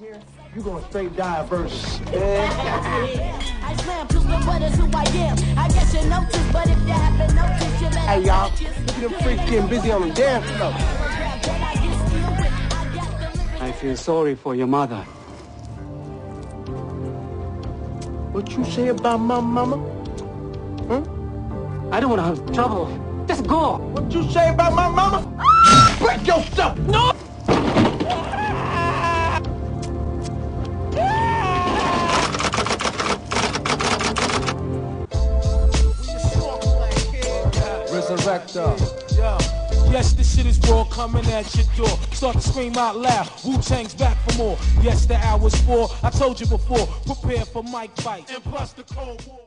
You gonna straight die versus. I slam to the what is who I am. I guess you noticed, but if you haven't noticed, you better Hey y'all, look at them freaks getting busy on the dance floor. I feel sorry for your mother. What you say about my mama? Huh? I don't want to have trouble. Just go. What you say about my mama? Resurrector. Yes, this shit is raw coming at your door. Start to scream out loud. Wu Tang's back for more. Yes, the hour's four. I told you before. Prepare for mic fight. And plus the cold war.